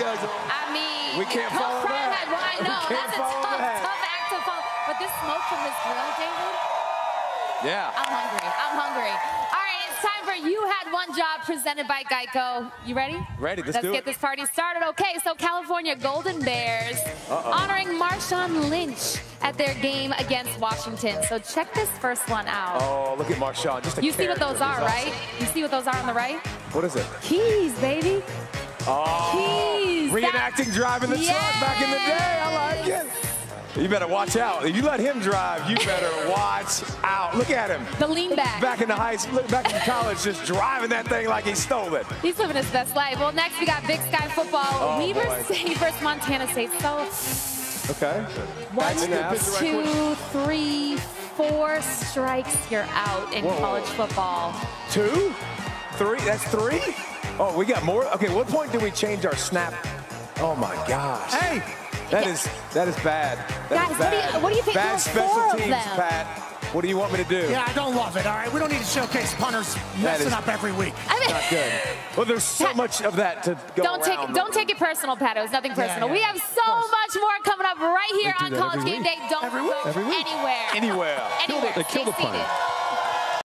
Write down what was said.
guys are. I mean, We can't follow that. had one. I know. can't That's a tough, that. tough act to follow. But this smoke from this grill, David, Yeah. I'm hungry. I'm hungry. All right, it's time for You Had One Job presented by Geico. You ready? Ready, let's Let's get it. this party started. Okay, so California Golden Bears honoring Marshawn Lynch at their game against Washington. So check this first one out. Oh, look at Marshawn. Just a you see what those are, He's right? You see what those are on the right? What is it? Keys, baby. Reenacting driving the truck back in the day. I like it. You better watch out. If you let him drive, you better watch out. Look at him. The lean back. Back in the high school, back in college, just driving that thing like he stole it. He's living his best life. Well, next we got Big Sky football. Oh, Weber boy. State versus Montana State. So Okay. one, two, three, four strikes, you're out in Whoa. college football. Two? Three? That's three? Oh, we got more? Okay, what point did we change our snap? Oh my gosh. Hey, That is that is bad. That is Guys, what do you- bad. what do you think Bad special four of teams, them? Pat. What do you want me to do? yeah, I don't love it, all right? We don't need to showcase punters messing is- up every week. I mean, Not good. Well, there's so Pat, much of that to go don't take around. don't take it personal, Pat. It was nothing personal. yeah, We have so much more coming up right here on College Game week. Day. Don't Every go Every week. anywhere. Anywhere. Anywhere. They killed Stay the punter. seated.